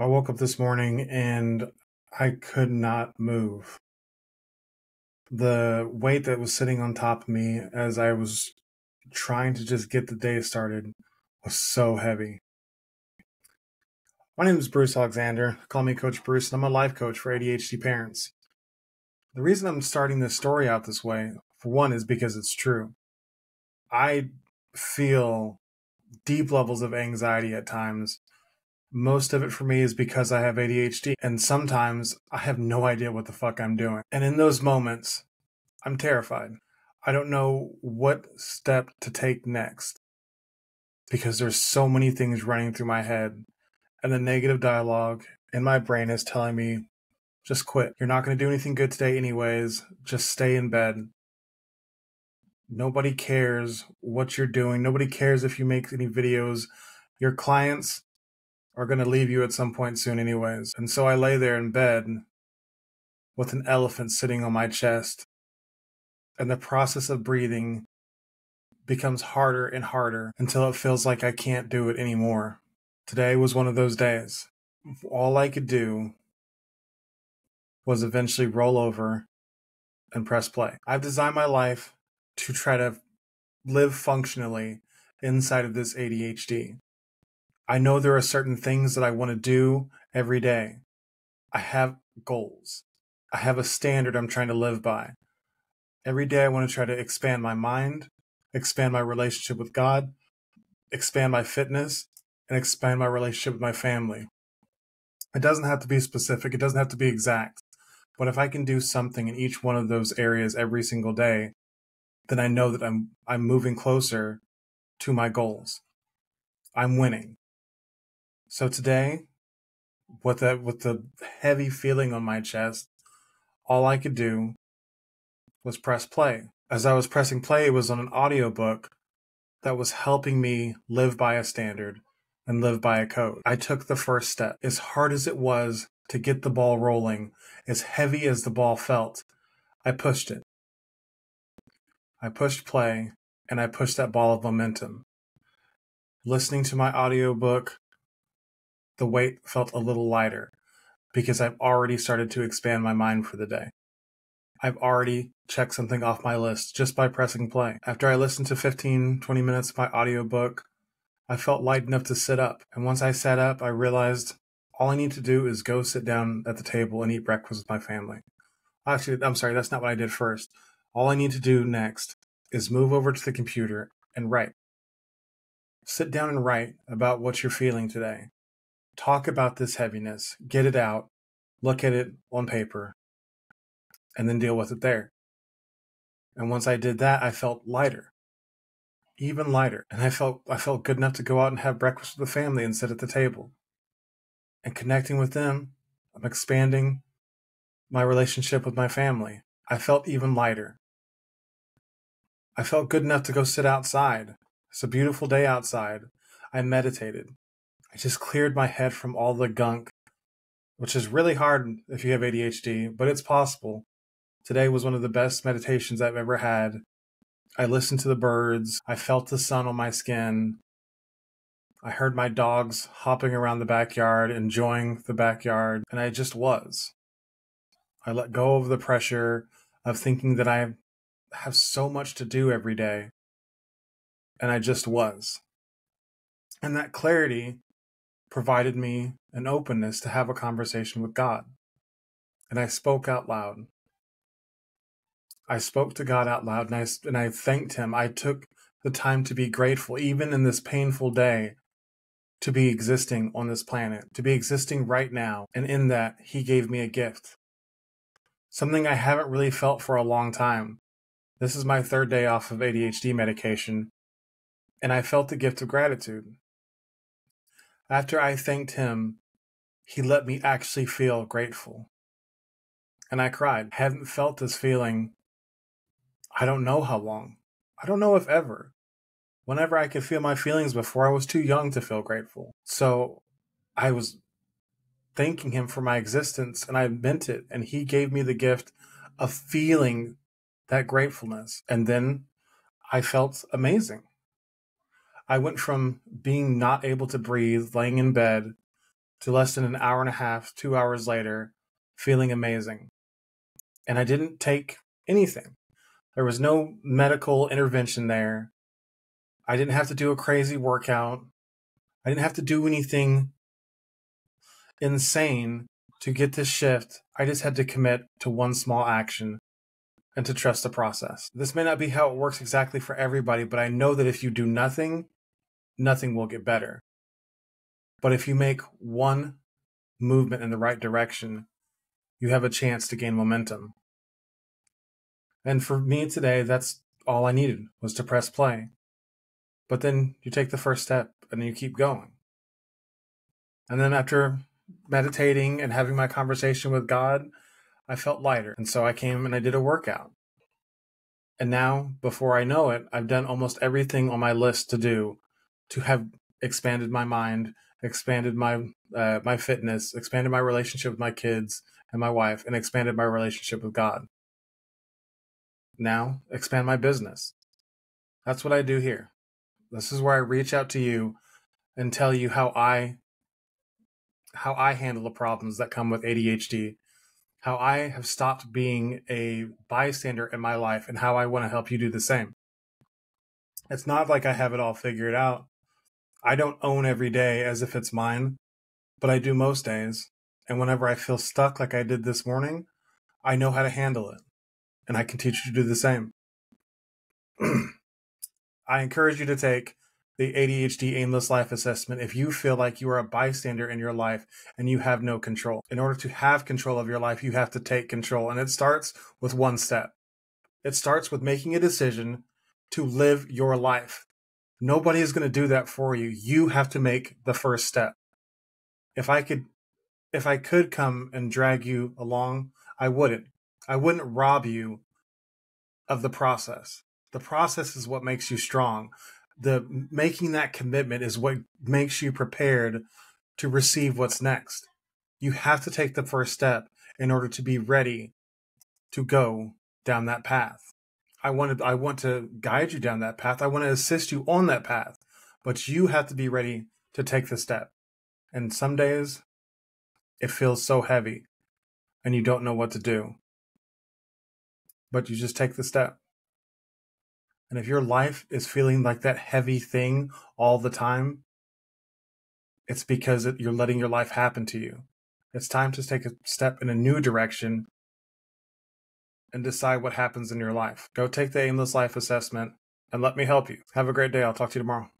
I woke up this morning and I could not move. The weight that was sitting on top of me as I was trying to just get the day started was so heavy. My name is Bruce Alexander. Call me Coach Bruce, and I'm a life coach for ADHD parents. The reason I'm starting this story out this way, for one, is because it's true. I feel deep levels of anxiety at times most of it for me is because I have ADHD, and sometimes I have no idea what the fuck I'm doing. And in those moments, I'm terrified. I don't know what step to take next because there's so many things running through my head, and the negative dialogue in my brain is telling me, just quit. You're not going to do anything good today, anyways. Just stay in bed. Nobody cares what you're doing. Nobody cares if you make any videos. Your clients are going to leave you at some point soon, anyways. And so I lay there in bed with an elephant sitting on my chest. And the process of breathing becomes harder and harder until it feels like I can't do it anymore. Today was one of those days. All I could do was eventually roll over and press play. I've designed my life to try to live functionally inside of this ADHD. I know there are certain things that I want to do every day. I have goals. I have a standard I'm trying to live by. Every day I want to try to expand my mind, expand my relationship with God, expand my fitness, and expand my relationship with my family. It doesn't have to be specific, it doesn't have to be exact. But if I can do something in each one of those areas every single day, then I know that I'm I'm moving closer to my goals. I'm winning. So today, with the with the heavy feeling on my chest, all I could do was press play. As I was pressing play, it was on an audiobook that was helping me live by a standard and live by a code. I took the first step. As hard as it was to get the ball rolling, as heavy as the ball felt, I pushed it. I pushed play and I pushed that ball of momentum. Listening to my audiobook the weight felt a little lighter because I've already started to expand my mind for the day. I've already checked something off my list just by pressing play. After I listened to 15, 20 minutes of my audiobook, I felt light enough to sit up. And once I sat up, I realized all I need to do is go sit down at the table and eat breakfast with my family. Actually, I'm sorry, that's not what I did first. All I need to do next is move over to the computer and write. Sit down and write about what you're feeling today talk about this heaviness, get it out, look at it on paper, and then deal with it there. And once I did that, I felt lighter, even lighter. And I felt I felt good enough to go out and have breakfast with the family and sit at the table. And connecting with them, I'm expanding my relationship with my family. I felt even lighter. I felt good enough to go sit outside. It's a beautiful day outside. I meditated. I just cleared my head from all the gunk, which is really hard if you have ADHD, but it's possible. Today was one of the best meditations I've ever had. I listened to the birds. I felt the sun on my skin. I heard my dogs hopping around the backyard, enjoying the backyard, and I just was. I let go of the pressure of thinking that I have so much to do every day, and I just was. And that clarity provided me an openness to have a conversation with God. And I spoke out loud. I spoke to God out loud and I, and I thanked Him. I took the time to be grateful, even in this painful day, to be existing on this planet, to be existing right now. And in that, He gave me a gift. Something I haven't really felt for a long time. This is my third day off of ADHD medication, and I felt the gift of gratitude. After I thanked him, he let me actually feel grateful. And I cried. I hadn't felt this feeling, I don't know how long. I don't know if ever. Whenever I could feel my feelings before, I was too young to feel grateful. So I was thanking him for my existence and I meant it. And he gave me the gift of feeling that gratefulness. And then I felt amazing. I went from being not able to breathe, laying in bed, to less than an hour and a half, two hours later, feeling amazing. And I didn't take anything. There was no medical intervention there. I didn't have to do a crazy workout. I didn't have to do anything insane to get this shift. I just had to commit to one small action and to trust the process. This may not be how it works exactly for everybody, but I know that if you do nothing, nothing will get better. But if you make one movement in the right direction, you have a chance to gain momentum. And for me today, that's all I needed was to press play. But then you take the first step and you keep going. And then after meditating and having my conversation with God, I felt lighter. And so I came and I did a workout. And now, before I know it, I've done almost everything on my list to do to have expanded my mind, expanded my uh, my fitness, expanded my relationship with my kids and my wife, and expanded my relationship with God. Now, expand my business. That's what I do here. This is where I reach out to you and tell you how I how I handle the problems that come with ADHD, how I have stopped being a bystander in my life, and how I want to help you do the same. It's not like I have it all figured out. I don't own every day as if it's mine, but I do most days. And whenever I feel stuck like I did this morning, I know how to handle it. And I can teach you to do the same. I encourage you to take the ADHD aimless life assessment if you feel like you are a bystander in your life and you have no control. In order to have control of your life, you have to take control. And it starts with one step. It starts with making a decision to live your life. Nobody is going to do that for you. You have to make the first step. If I could if I could come and drag you along, I wouldn't. I wouldn't rob you of the process. The process is what makes you strong. The making that commitment is what makes you prepared to receive what's next. You have to take the first step in order to be ready to go down that path. I want to I want to guide you down that path. I want to assist you on that path. But you have to be ready to take the step. And some days it feels so heavy and you don't know what to do. But you just take the step. And if your life is feeling like that heavy thing all the time, it's because you're letting your life happen to you. It's time to take a step in a new direction and decide what happens in your life. Go take the aimless life assessment and let me help you. Have a great day. I'll talk to you tomorrow.